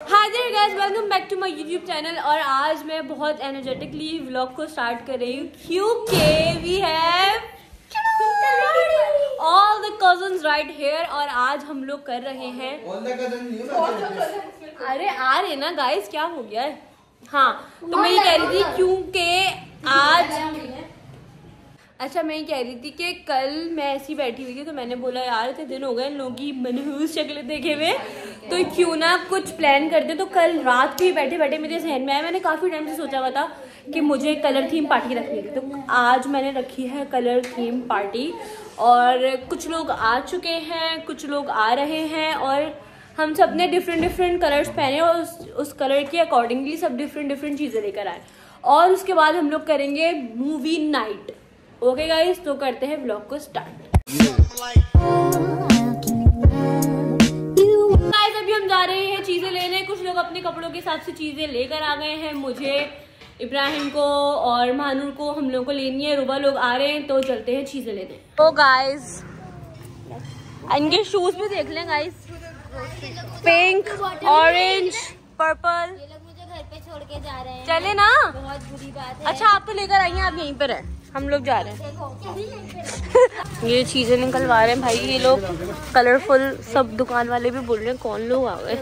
Hi there guys welcome back to my YouTube channel और आज मैं बहुत एनर्जेटिकली व्लॉग को स्टार्ट कर रही हूँ क्योंकि we have all the cousins right here और आज हम लोग कर रहे हैं। अरे आ रहे ना गाइस क्या हो गया है? हाँ तो मैं ये कह रही थी क्योंकि आज अच्छा मैं कह रही थी कि कल मैं ऐसी बैठी हुई थी तो मैंने बोला यार इतने दिन हो गए लोगों की मनहूस शक्ल देखे हुए। तो क्यों ना कुछ प्लान करते तो कल रात को ही बैठे बैठे मेरे जहन में आया। मैंने काफ़ी टाइम से सोचा हुआ था कि मुझे कलर थीम पार्टी रखनी थी। तो आज मैंने रखी है कलर थीम पार्टी और कुछ लोग आ चुके हैं कुछ लोग आ रहे हैं और हम सबने डिफरेंट डिफरेंट कलर्स पहने और उस, उस कलर के अकॉर्डिंगली सब डिफरेंट डिफरेंट चीज़ें लेकर आए। और उसके बाद हम लोग करेंगे मूवी नाइट ओके गाइस तो करते हैं ब्लॉग को स्टार्ट गाइस अभी हम जा रहे हैं चीज़ें लेने। कुछ लोग अपने कपड़ों के हिसाब से चीज़ें लेकर आ गए हैं। मुझे इब्राहिम को और महानूर को हम लोग को लेनी है। रुबा लोग आ रहे हैं तो चलते हैं चीज़ें लेने। तो गाइस इनके शूज़ भी देख लें गाइस पिंक ऑरेंज पर्पल ये लोग मुझे घर पे छोड़ के जा रहे हैं। चले ना? बहुत बुरी बात है। अच्छा आप तो लेकर आई हैं आप यहीं पर है। हम लोग जा रहे हैं। ये चीज़ें निकलवा रहे हैं भाई ये लोग कलरफुल सब दुकान वाले भी बोल रहे हैं कौन लोग आ गए?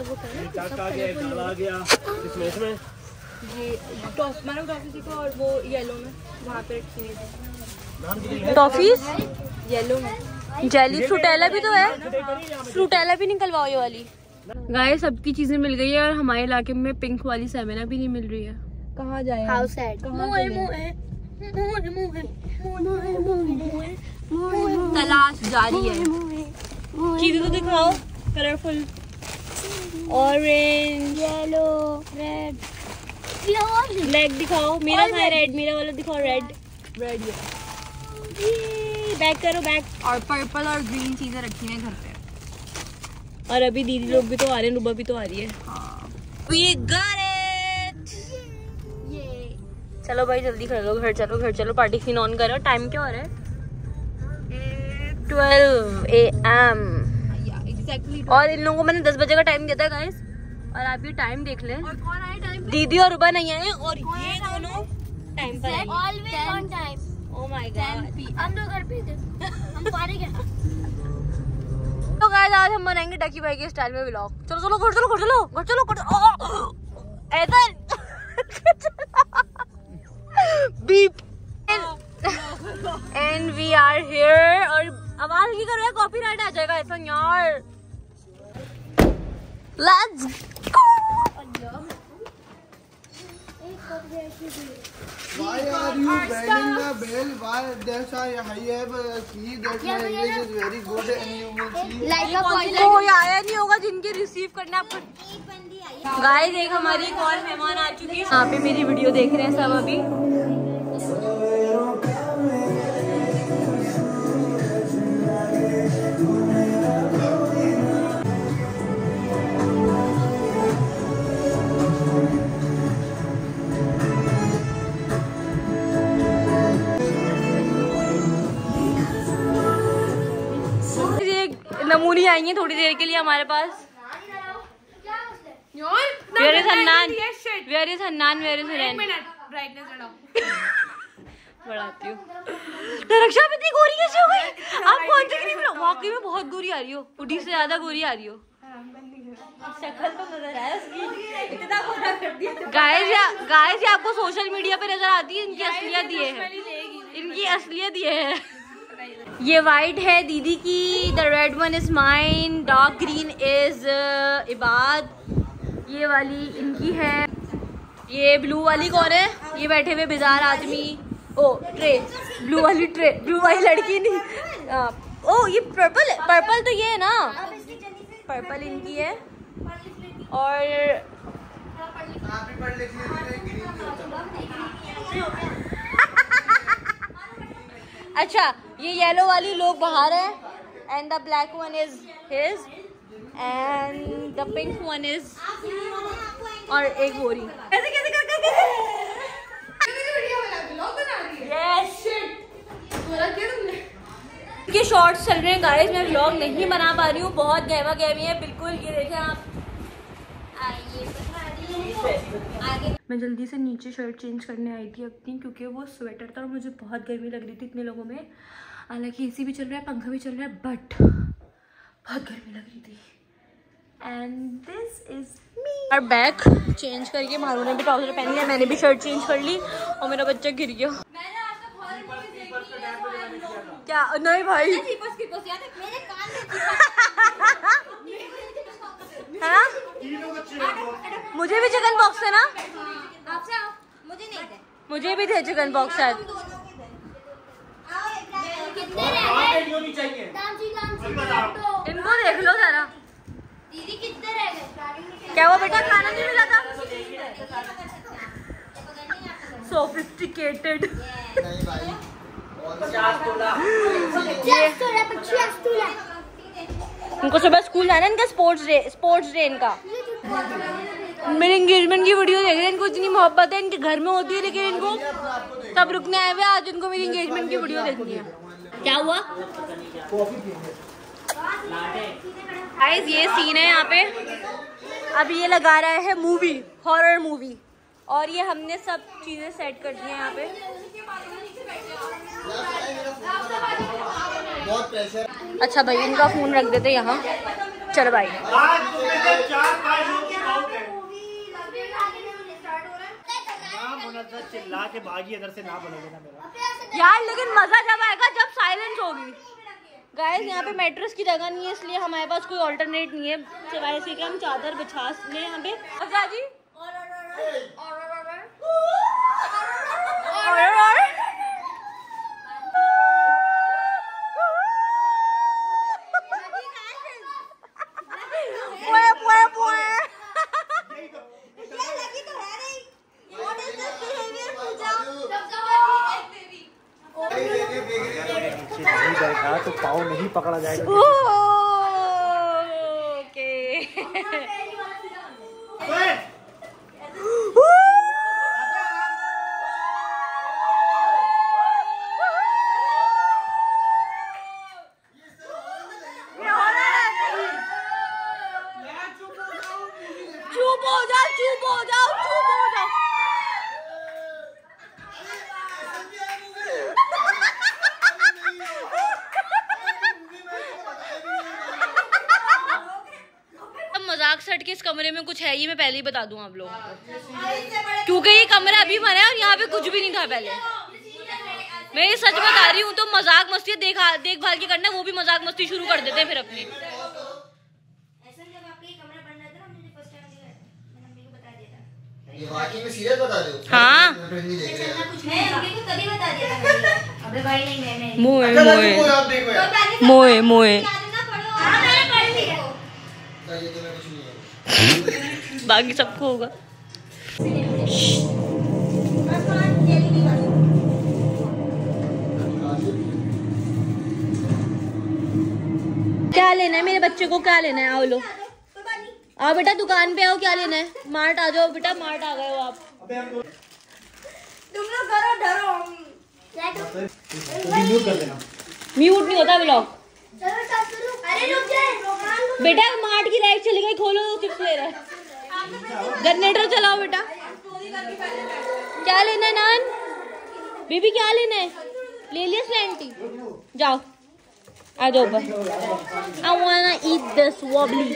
और वो येलो में वहाँ पे टॉफीज येलो में जेली फ्रूटेला भी तो है। फ्रूटेला भी निकलवाओ ये वाली। गाय सबकी चीज़ें मिल गई है और हमारे इलाके में पिंक वाली सेमेना भी नहीं मिल रही है। कहाँ जाए हाउस साइड तलाश जारी है। चीज़ें तो दिखाओ colourful orange yellow red black दिखाओ। मेरा था रेड मेरा वाला दिखाओ रेड रेड बैक करो बैक और पर्पल और ग्रीन चीज़ें रखी हैं घर पे। और अभी दीदी लोग भी तो आ रहे हैं रुबा भी तो आ रही है। हाँ। We got it! चलो भाई जल्दी कर लो घर चलो घर चलो पार्टी सीन ऑन करो। टाइम क्या हो रहा है? ट्वेल्व ए एम एग्जैक्टली और इन लोगों को मैंने दस बजे का टाइम दिया था गाइस और आप ये टाइम देख लें। और कौन आए टाइम दीदी और रुबा नहीं आए और ये दोनों टाइम पर always on time oh my god हम तो घर पे थे। हम पारे क्या तो गाइस आज हम बनाएँगे डकी भाई के स्टाइल में व्लॉग चलो चलो घर चलो घर चलो घर चलो घर चलो। ऐसा beep and we are here और आवाज़ की करो कॉपीराइट आ जाएगा, ऐसा यार। Let's Why are you banging the bell? Why that's why I have a key that my English is very good and you will see. Like a कोई आया नहीं होगा जिनके रिसीव करने आपको एक बंदी आई गाइस एक हमारी एक और मेहमान आ चुकी है यहाँ पे मेरी वीडियो देख रहे हैं सब अभी नमूनी आई है थोड़ी देर के लिए हमारे पास? Where is Hannan? Where is Hiren? बढ़ाती हूँ। रक्षा में इतनी गोरी कैसे हो गई? आप कौन सी क्रीम वाकई में बहुत गोरी आ रही हो। बुढ़ी से ज़्यादा गोरी आ रही हो। शक्ल तो नज़र आया उसकी। इतना गोरा कर दिया गाइस या गाइस ये आपको सोशल मीडिया पे नज़र आती है? इनकी असलियत ये है। इनकी असलियत ये है। ये वाइट है दीदी की। The red one is mine dark green is Ibad. ये वाली इनकी है। ये ब्लू वाली कौन है? ये बैठे हुए बेजार आदमी। Oh tray. ब्लू वाली ट्रे। ब्लू वाली लड़की नहीं। आ, ओ ये पर्पल है पर्पल तो ये है ना। पर्पल इनकी है। और आप ही पढ़ लिखिए ग्रीन अच्छा ये येलो वाली लोग बाहर है and the black one is his and the pink one is और एक बोरी कैसे कैसे कर कर शॉर्ट्स चल रहे हैं गाइस मैं व्लॉग नहीं बना पा रही हूँ बहुत गहमा गहमी है बिल्कुल ये देखें आप। मैं जल्दी से नीचे शर्ट चेंज करने आई थी अपनी क्योंकि वो स्वेटर था और मुझे बहुत गर्मी लग रही थी इतने लोगों में। हालाँकि एसी भी चल रहा है पंखा भी चल रहा है बट बहुत गर्मी लग रही थी। एंड दिस इज़ मी और बैग चेंज करके मारू ने भी ट्राउज़र पहन लिया मैंने भी शर्ट चेंज कर ली और मेरा बच्चा गिर गया। क्या नहीं भाई। मेरे कान में है? ना मुझे भी चिकन बॉक्स है ना? मुझे नहीं दे। मुझे भी थे चिकन बॉक्स शायद। इनको देख लो जरा दीदी कितने रह गए? क्या वो बेटा? खाना नहीं मिला था? सोफिस्टिकेटेड नहीं भाई पचास इनको सुबह स्कूल जाना है इनका स्पोर्ट्स डे स्पोर्ट्स डे इनका। मेरे एंगेजमेंट की वीडियो देख रहे हैं इनको इतनी मोहब्बत है इनके घर में होती है लेकिन इनको तब रुकने आए हुए आज इनको मेरी एंगेजमेंट की वीडियो देखनी है। क्या हुआ? गाइस ये सीन है यहाँ पे। अब ये लगा रहा है मूवी हॉरर मूवी और ये हमने सब चीज़ें सेट कर दी हैं यहाँ पे। बहुत प्रेशर अच्छा भाई इनका फ़ोन रख देते यहाँ चलो भाई चिल्ला के भागी इधर से ना बोलोगे ना मेरा यार लेकिन मज़ा जब आएगा जब साइलेंस होगी गाइस यहाँ पे मैट्रेस की जगह नहीं है इसलिए हमारे पास कोई ऑल्टरनेट नहीं है सिवाय से कि हम चादर बिछा लें यहाँ पे अच्छा जी और- और- पुए, बैठा तो पाव नहीं पकड़ा जाएगा ओके चुप हो जाओ चुप हो जाओ चुप हो जाओ अब मज़ाक सट के इस कमरे में कुछ है ये मैं पहले ही बता दूँ आप लोगों को। क्योंकि ये कमरा अभी बना है और यहाँ पे कुछ भी नहीं था पहले। मैं ये सच बता रही हूँ तो मज़ाक मस्ती देखा देखभाल की करना वो भी मज़ाक मस्ती शुरू कर देते हैं फिर अपनी। ये वाकई में सीरियस बता रहे। हो हाँ। हैं। मोए अच्छा देखो यार। मोए मोए हाँ मैंने पढ़ लिया ये तो मैं कुछ नहीं है बाकी सबको होगा। क्या लेना है? मेरे बच्चे को क्या लेना है? आओ लो। आओ बेटा दुकान पे आओ क्या लेना है? मार्ट आ जाओ बेटा मार्ट आ गए हो आप। तुम म्यूट कर देना। म्यूट नहीं होता ब्लॉग अरे रुक जाए। बेटा मार्ट की लाइट चली गई खोलो चिप्स ले रहा है। जनरेटर चलाओ बेटा। क्या लेना है नान? बीबी, क्या लेना है? ले लिया स्लैंटी जाओ। आ जाओ ऊपर। आई वांना ईट दिस वॉबली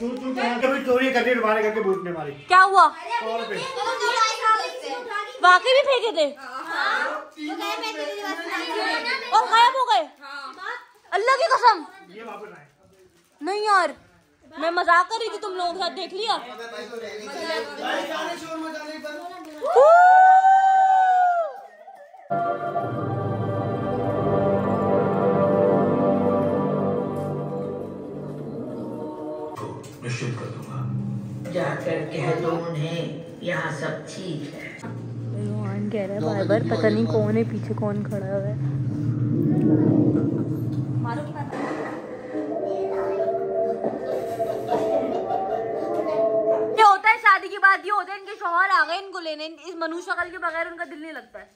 तू तू कभी चोरी करके मारी क्या हुआ? वाकई भी फेंके थे? और गायब हो गए? अल्लाह की कसम। नहीं यार। मैं मज़ाक कर रही थी तुम लोगों के साथ देख लिया। शोर मचाने पर निश्चित कर दूँगा। जाकर कह दो उन्हें यहाँ सब ठीक है। कह रहा है बार बार पता नहीं कौन है पीछे कौन खड़ा हुआ है। लेने इस मनुष्य शक्ल के बगैर उनका दिल नहीं लगता है।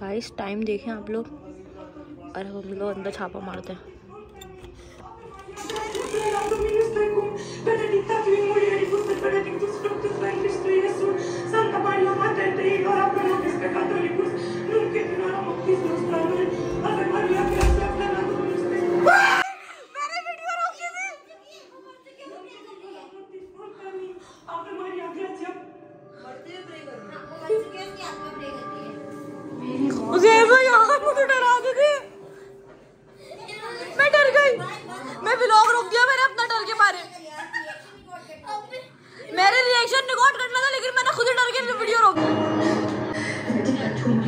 गाइस टाइम देखें आप लोग। और हम लोग अंदर छापा मारते हैं। Santa Maria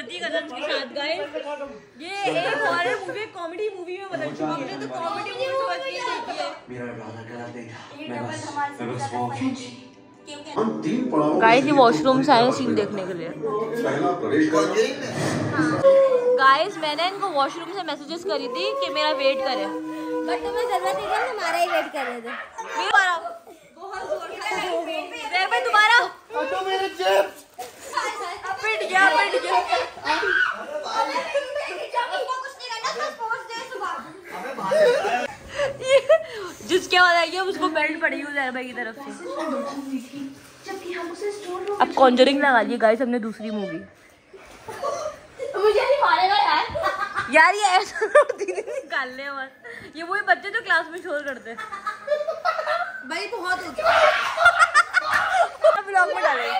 मूवी हो है कज़न के साथ गाए ये एक हॉरर मूवी कॉमेडी मूवी में बदल चुकी है। तो कॉमेडी मूवी समझ के देखी है। मेरा इरादा नहीं था मैं बस मैं बस वो हम तीन पड़ाव गाइस ये वॉशरूम से आए सीन देखने के लिए। पहला प्रवेश करना गाइस मैंने इनको वॉशरूम से मैसेजेस करी थी कि मेरा वेट करे। बट तुम्हें ज़रूरत नहीं थी हमारा ही वेट कर रहे थे। दोबारा मेरे चिप्स पिट गया पिट गया? जिसके बाद आएगी अब उसको बेल्ट पड़ेगी उजैर भाई की तरफ़ से। अब कॉन्जरिंग लगा लिए गाइस हमने दूसरी मूवी मुझे नहीं मारेगा यार। यार ये ऐसा दीदी निकालने हैं बस ये वही बच्चे जो क्लास में शोर करते। भाई बहुत हो गया। ब्लॉग में डालेंगे।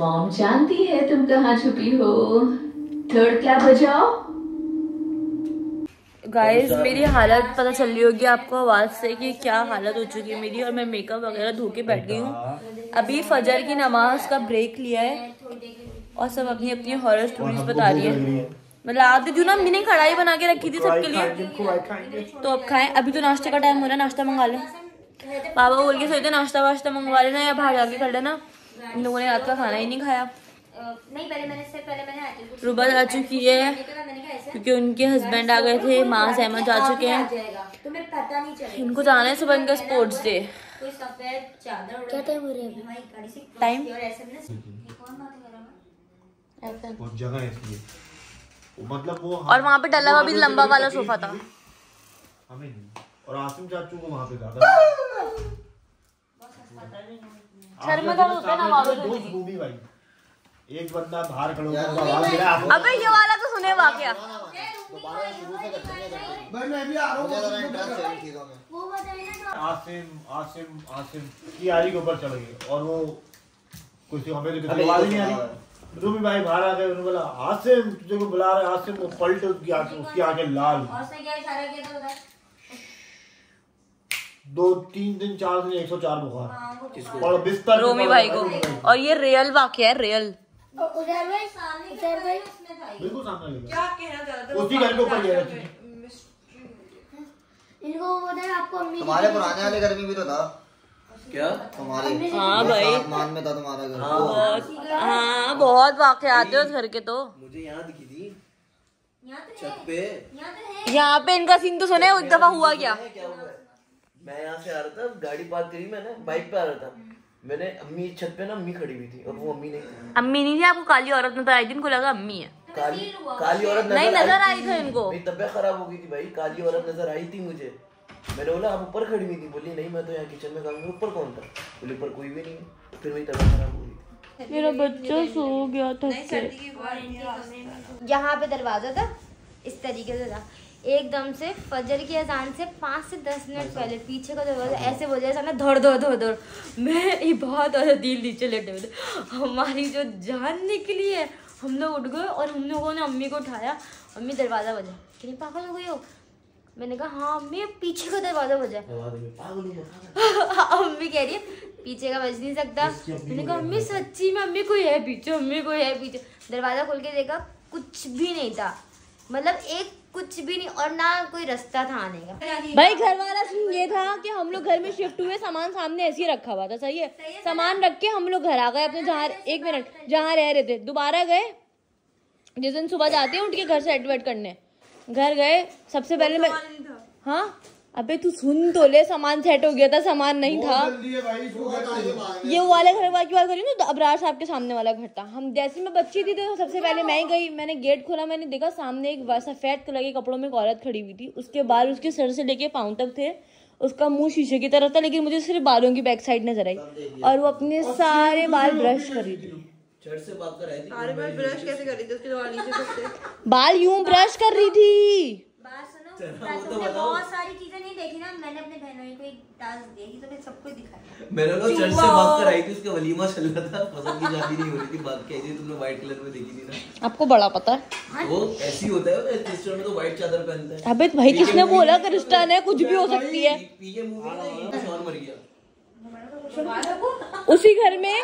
मॉम जानती है तुम कहाँ छुपी हो? थर्ड क्या बजाओ। गाइस मेरी हालत पता चल रही होगी आपको आवाज़ से कि क्या हालत हो चुकी है मेरी और मैं मेकअप वगैरह धो के बैठ गई हूँ। अभी फजर की नमाज़ का ब्रेक लिया है और सब अपनी अपनी हॉरर स्टोरीज बता रही है। मतलब देती हूँ ना मैंने कढ़ाई बना के रखी थी सबके लिए। तो अब खाएँ। अभी तो नाश्ते का टाइम हो रहा है नाश्ता मंगा लें। पापा बोल के सोचते नाश्ता वाश्ता मंगवा लेना या बाहर जाके कर लेना। इन लोगों ने रात का खाना ही नहीं खाया। नहीं पहले मैंने इससे पहले मैंने रुबा जा चुकी है मैंने क्योंकि उनके हस्बैंड आ गए थे माँ सहमत जा चुके हैं। इनको जाना है सुबह इनका स्पोर्ट्स डे कोई सफ़ेद चादर क्या टाइम हो रहा है भाई गाड़ी से टाइम और ऐसे में ना ये कौन बातें कर रहा है वो जगह है। मतलब वो और वहाँ पे डला हुआ भी लंबा वाला सोफा था। हमें नहीं। और आसिम चाचू को वहाँ पे होता ना भाई। एक बंदा बाहर खड़ा होकर है अबे ये वाला तो सुने वाकया भाई मैं भी आ रहा हूँ वो बताइए आसिम आसिम आसिम की आरी के ऊपर चढ़ गए और वो कुछ हमें तो आवाज़ नहीं आ रही। रूमी भाई बाहर आ गए उन्होंने बोला आसिम तुझे को बुला रहे आसिम वो पलटे उसकी आँखें उसकी आँखें लाल। और से क्या इशारा किया था बताए दो तीन दिन चार दिन एक सौ चार बुखार। और बिस्तर रोमी भाई को। और ये रियल वाकया है रियल उधर भाई उधर भाई बिल्कुल सामने लगा उसी घर के ऊपर इनको वो आपको तुम्हारे पुराने वाले घर में भी तो था। क्या? तुम्हारे। हाँ भाई। मान में था तुम्हारा घर। बहुत हाँ। बहुत वाकया आते हो उस घर के तो। मुझे यहाँ दिखी थी। यहाँ तो छत पे। यहाँ तो है। यहाँ पे इनका सीन तो सुने एक दफ़ा हुआ क्या? क्या हुआ? है? मैं यहाँ से आ रहा था गाड़ी पार्क करी मैंने बाइक पे आ रहा था। मैंने अम्मी छत पे ना अम्मी खड़ी हुई थी और वो अम्मी नहीं थी। अम्मी नहीं थी आपको काली औरत नज़र आई थी इनको लगा अम्मी है। काली काली औरत नहीं नज़र आई आई थी इनको मेरी तबीयत खराब हो गई थी भाई काली औरत नज़र आई थी मुझे। मैंने बोला आप ऊपर खड़ी हुई थी? बोली नहीं मैं तो यहाँ किचन में काम ऊपर कौन था? बोले ऊपर कोई भी नहीं फिर मेरी तबीयत खराब हो गई। थी मेरा बच्चा सो गया था यहाँ पे दरवाज़ा था। इस तरीके से था। एकदम से फजर की अजान से पाँच से दस मिनट पहले पीछे का दरवाज़ा ऐसे बोल जाए सामने धड़ धड़ धड़ धड़। मैं ये बहुत ज़्यादा दिल नीचे लेटे हुए थे। हमारी जो जान निकली है हम लोग उठ गए और हम लोगों ने अम्मी को उठाया। अम्मी दरवाज़ा बजा। कि नहीं पागल हो गई हो? मैंने कहा हाँ अम्मी पीछे का दरवाज़ा बजा है। हो अम्मी कह रही है पीछे का बज नहीं सकता। मैंने कहा अम्मी सच्ची में अम्मी कोई है पीछे? अम्मी कोई है पीछे? दरवाज़ा खोल के देखा कुछ भी नहीं था। मतलब एक कुछ भी नहीं और ना कोई रास्ता था आने का। भाई घर वाला सीन ये था कि हम लोग घर में शिफ्ट हुए सामान सामने ऐसे ही रखा हुआ था सही है? सामान रख के हम लोग घर आ गए अपने जहाँ एक मिनट जहाँ रह रहे थे। दोबारा गए जिस दिन सुबह जाते हैं उठ के घर से एडवर्ट करने। घर गए सबसे पहले मैं हाँ? अबे तू सुन तो ले सामान सेट हो गया था सामान नहीं था। भाई। ये वो वाले घर की बात करी ना तो अबरार साहब के सामने वाला घर था। हम जैसे मैं बच्ची थी तो सबसे पहले मैं ही गई मैंने गेट खोला मैंने देखा सामने एक सफ़ेद कलर के कपड़ों में एक औरत खड़ी हुई थी। उसके बाल उसके सर से लेके पाँव तक थे। उसका मुँह शीशे की तरफ़ था लेकिन मुझे सिर्फ़ बालों की बैक साइड नज़र आई। और वो अपने सारे बाल ब्रश कर रही थी। चर्च से भाग कर आई थी। अरे मैं ब्रश कैसे कर रही थी? उसके बाल नीचे बाल यूँ ब्रश कर रही थी। बात बहुत सारी चीज़ें नहीं देखी ना मैंने अपने बहनों को एक टास्क दिया कि तुम्हें सब कुछ दिखाया मैंने ना चर्च से भाग कर आई थी उसका वलीमा चल रहा था पसंद की शादी नहीं हो रही थी भाग के आई थी तुमने व्हाइट कलर में देखी थी ना। आपको बड़ा पता है। वो ऐसी होता है क्रिश्चियन में तो व्हाइट चादर पहनता है। अबे भाई किसने बोला क्रिस्टन है कुछ भी हो सकती है? पीके मूवी में मर गया। उसी घर में?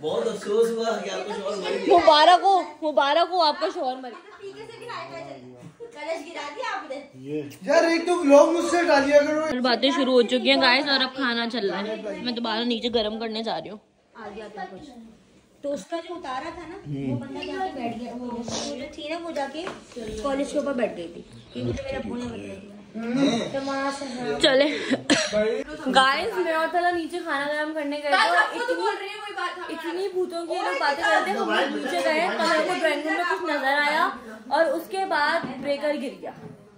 बहुत अफसोस हुआ कि आपको और मर गया। मुबारक हो मुबारक हो आपका शोहर मर आपने यार एक तो व्लॉग मुझसे डालिया करो बातें शुरू हो चुकी हैं गाइस और अब खाना चल रहा है। मैं दोबारा नीचे गर्म करने जा रही हूँ। आ गया था कुछ। तो उसका जो उतारा था ना वो बंदा जाके बैठ गया वो जो थी ना वो जाके कॉलेज के ऊपर बैठ गई थी। क्योंकि मेरा फ़ोन। चले। गाइस मैं और थला नीचे खाना गरम करने गए तो इतनी इतनी भूतों की ये लोग बातें करते हम लोग नीचे गए कल हमको ड्राइंग रूम में कुछ नज़र आया और उसके बाद ब्रेकर गिर गया।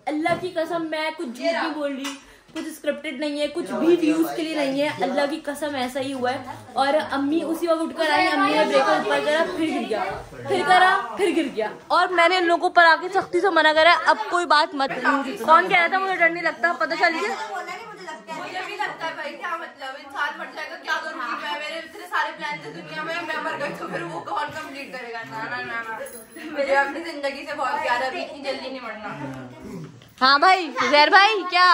अल्लाह की कसम मैं कुछ झूठ नहीं बोल रही कुछ स्क्रिप्टेड नहीं है कुछ भी व्यूज़ के लिए नहीं है अल्लाह की कसम ऐसा ही हुआ है। और अम्मी उसी वक्त उठकर आई अम्मी ने ब्रेकर ऊपर करा फिर गिर गया। फिर करा फिर गिर गया। और मैंने इन लोगों पर आके सख्ती से मना करा अब कोई बात मत कौन कह रहा था मुझे डर नहीं लगता? पता चल गया? भाई क्या मतलब? इंसान मर जाएगा क्या करूँगी मैं मेरे इतने सारे प्लान थे दुनिया में मैं मर गई तो फिर वो कौन कंप्लीट करेगा? ना ना ना ना। मुझे अपनी ज़िंदगी से बहुत प्यार है इतनी जल्दी नहीं मरना। हाँ भाई जैर भाई क्या?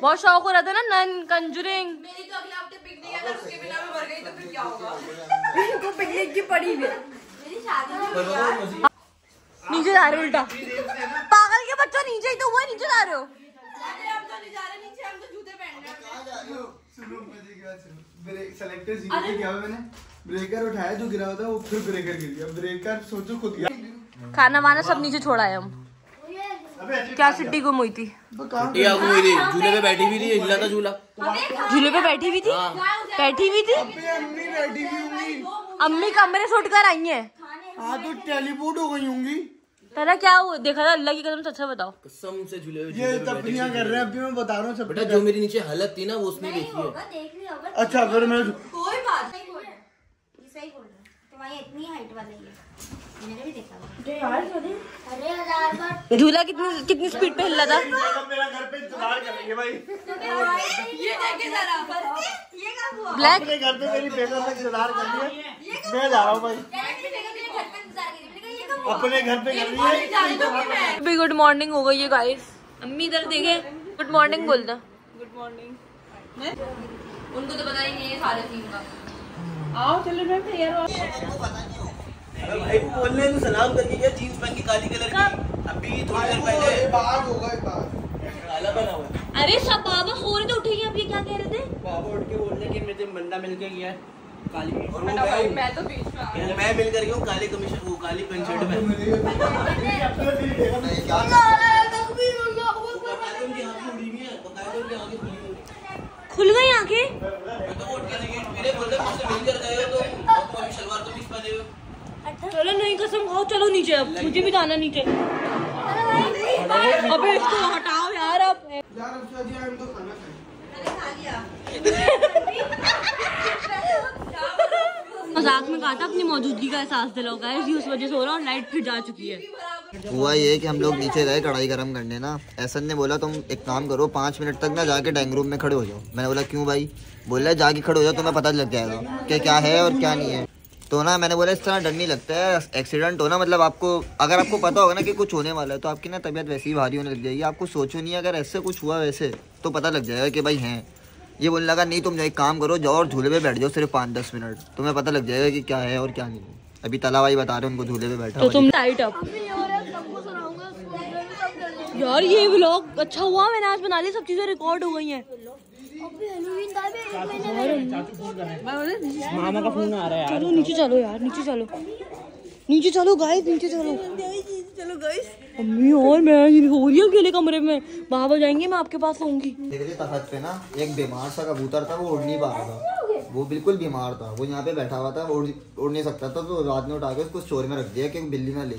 बहुत शौक हो रहा था ना नन कंजूरिंग। मेरी तो अगले हफ़्ते पिकनिक है अगर उसके बिना मैं मर गई तो फिर क्या होगा? इनको पिकनिक की पड़ी है। मेरी शादी नीचे जा रहे हो उल्टा। पागल के बच्चों नीचे ही तो हुआ नीचे जा रहे हो। तो जा रहे नीचे हम तो जूते पहन रहे हैं। सुनो मेरी बात सुनो। ब्रेक सेलेक्टर ज़ीरो पे क्या हुआ मैंने। ब्रेकर उठाया जो गिरा हुआ था वो फिर ब्रेकर गिर गया। ब्रेकर सोचो खुद गया खाना वाना सब नीचे छोड़ा है हम। क्या सिट्टी गुम हुई थी झूले पे बैठी हुई थी हिला था झूला। झूले पे बैठी हुई थी? बैठी हुई थी? अम्मी बैठी हुई होंगी। अम्मी कमरे से कर आई है। हाँ तो टेलीपोर्ट हो गई होंगी। पहला क्या हुआ? देखा था अल्लाह की कसम से अच्छा बताओ। कसम से झूले ये तपनियाँ कर रहे हैं अभी मैं बता रहा हूँ सब बेटा जो मेरी नीचे हालत थी ना वो उसने देखी है। होगा देख लिया होगा अच्छा फिर मैं कोई बात सही बोल। रहा है सही बोल रहा है। इतनी हाइट वाला ही। है मैंने भी देखा हुआ। अरे हज़ार बार। झूला कितनी कितनी स्पीड पे हिला था? मेरा घर पे इंतज़ार कर रही है भाई ये देखे जरा ये हुआ? ब्लैक अपने घर पे मेरी बेगम ने इंतज़ार कर लिया मैं जा रहा हूँ भाई। अपने घर पे कर रही है। गुड मॉर्निंग हो गई है गाइस अम्मी इधर देखे। गुड मॉर्निंग बोलता। गुड मॉर्निंग उनको तो पता ही नहीं है सारे टीम का। आओ चलो मैं तैयार हो अरे भाई वो बोल रहे सलाम करके क्या? जीन्स पहन के काली कलर की। अभी थोड़ी देर पहले बाहर होगा एक बार काला बना हुआ अरे सब बाबा सो रहे थे उठे आप ये क्या कह रहे थे? बाबा उठ के बोलने की मेरे बंदा मिल के गया है। काली और वो मैं मैं तो बीच में मैं मिल कर गया हूँ काले कमीशन वो काली में। हैं खुली हैं। गई आँखें? मैं तो उठ के सिगरेट बोल रहे मुझसे मिल कर गए हो तो और अभी शलवार कमीज पहने हुए चलो नहीं कसम खाओ चलो नीचे अब। मुझे भी जाना नीचे। अबे इसको हटाओ यार अब। यार जी हम तो खाना खाएँ मज़ाक में कहा था, अपनी मौजूदगी का एहसास दिलाओ गाइस उस वजह से हो रहा है और लाइट फिर जा चुकी है। हुआ ये कि हम लोग नीचे गए कढ़ाई गरम करने ना, ऐसन ने बोला, तुम एक काम करो, पाँच मिनट तक ना जाके डाइनिंग रूम में खड़े हो जाओ। मैंने बोला, क्यों भाई? बोल, जाके खड़े हो जाओ, तुम्हें पता लग जाएगा कि क्या है और क्या नहीं है। तो ना मैंने बोला, इस तरह डर नहीं लगता है एक्सीडेंट हो ना मतलब आपको, अगर आपको पता होगा ना कि कुछ होने वाला है तो आपकी ना तबीयत वैसे ही भारी होने लग जाएगी। आपको सोचो नहीं, अगर ऐसे कुछ हुआ वैसे तो पता लग जाएगा कि भाई हैं। ये बोलने लगा नहीं तुम जो एक काम करो जाओ और झूले पे बैठ जाओ सिर्फ़ पाँच दस मिनट। तुम्हें पता लग जाएगा कि क्या है और क्या नहीं है। अभी तला भाई बता रहे हैं उनको झूले पे बैठा तो तुम टाइट अप यार ये व्लॉग अच्छा हुआ मैंने आज बना लिया सब चीज़ें रिकॉर्ड हो गई हैं। मामा का फ़ोन आ रहा है चलो नीचे चलो यार नीचे चलो। नीचे चलो गाइस नीचे चलो। चलो गाइस अम्मी और मैं ये हो रही हूँ अकेले कमरे में बाबा जाएँगे मैं आपके पास आऊँगी। तखत पे ना एक बीमार सा कबूतर था वो उड़ नहीं पा रहा था। वो बिल्कुल बीमार था। वो यहाँ पे बैठा हुआ था वो उड़ उड़ नहीं सकता था तो रात में उठा के उसको स्टोर में रख दिया कि बिल्ली ना ले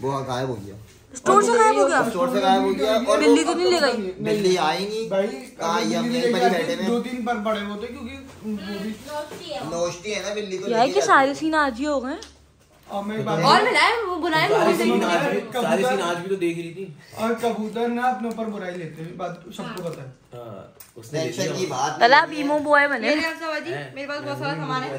वो गायब हो गया। स्टोर से गायब हो गया? स्टोर से गायब हो गया और बिल्ली तो नहीं ले गई। बिल्ली आई नहीं। भाई कहाँ हम यहीं पर बैठे में? दो तीन पर पड़े होते क्योंकि वो है ना बिल्ली तो यार के सारे सीन आज ही हो गए। और मैं और मिलाए वो बुलाए सारे मुझे सीन आज भी सीन आज भी तो देख रही थी और कबूतर ना अपने ऊपर बुराई लेते हैं बात सबको पता है हाँ, उसने की। बात तला बीमो बॉय बने मेरे पास बहुत सारा सामान है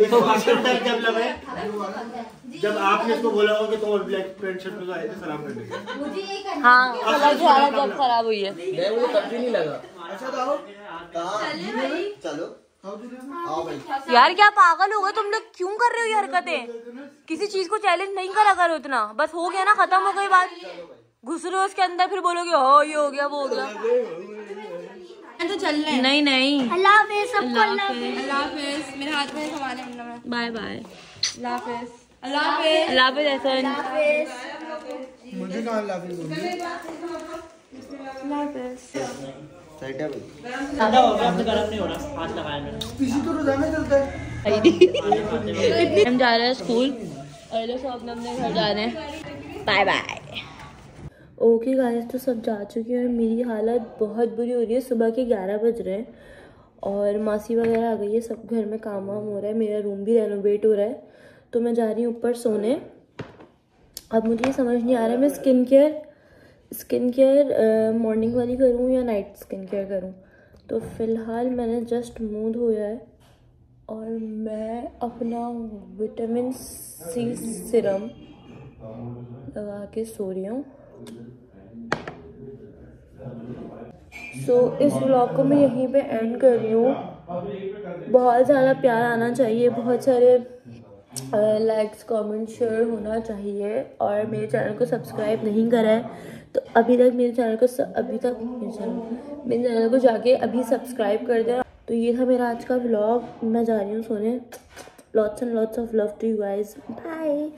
इसको भाषण टाइम जब लगा है जब आपने इसको बोला होगा कि तुम ब्लैक पैंट शर्ट में तो आए थे सलाम करने के लिए। हाँ कलर की हालत जब खराब हुई है नहीं मुझे तब भी नहीं लगा अच्छा तो आओ कहाँ चलो यार क्या पागल हो गए? तुम लोग क्यों कर रहे हो ये हरकतें? किसी चीज़ को चैलेंज नहीं करा करो इतना। बस हो गया ना खत्म हो गई बात। घुस रहे हो उसके अंदर फिर बोलोगे हो ये हो गया वो हो गया। तो चल रहे हैं। नहीं नहीं। अल्लाह हाफिज अल्लाह हाफिज। मेरे हाथ में सामान है बाय बाय। अल्लाह हाफिज। अल्लाह हाफिज। अल्लाह हाफिज मुझे कहाँ सेट है भाई। ठंडा हो गया तो गर्म नहीं हो रहा हाथ लगाया मैंने। तो रोज़ाना चलता है। हम जा रहे हैं स्कूल। और लोग सब अपने अपने घर जा रहे हैं। बाय बाय ओके गाइस तो सब जा चुके हैं। मेरी हालत बहुत बुरी हो रही है। सुबह के ग्यारह बज रहे हैं। और मासी वगैरह आ गई है। सब घर में काम वाम हो रहा है। मेरा रूम भी रेनोवेट हो रहा है। तो मैं जा रही हूँ ऊपर सोने। अब मुझे ये समझ नहीं आ रहा है। मैं skin care skin care morning वाली करूँ या नाइट स्किन केयर करूँ? तो फ़िलहाल मैंने जस्ट मुँह धोया है और मैं अपना विटामिन सी सिरम लगा के सो रही हूँ। सो so, इस व्लॉग को मैं यहीं पे एंड कर रही हूँ। बहुत ज़्यादा प्यार आना चाहिए बहुत सारे लाइक्स कमेंट शेयर होना चाहिए और मेरे चैनल को सब्सक्राइब नहीं करा है। तो अभी तक मेरे चैनल को अभी तक मेरे चैनल मेरे चैनल को जाके अभी सब्सक्राइब कर दें तो ये था मेरा आज का ब्लॉग मैं जा रही हूँ सोने। Lots and lots of love to you guys bye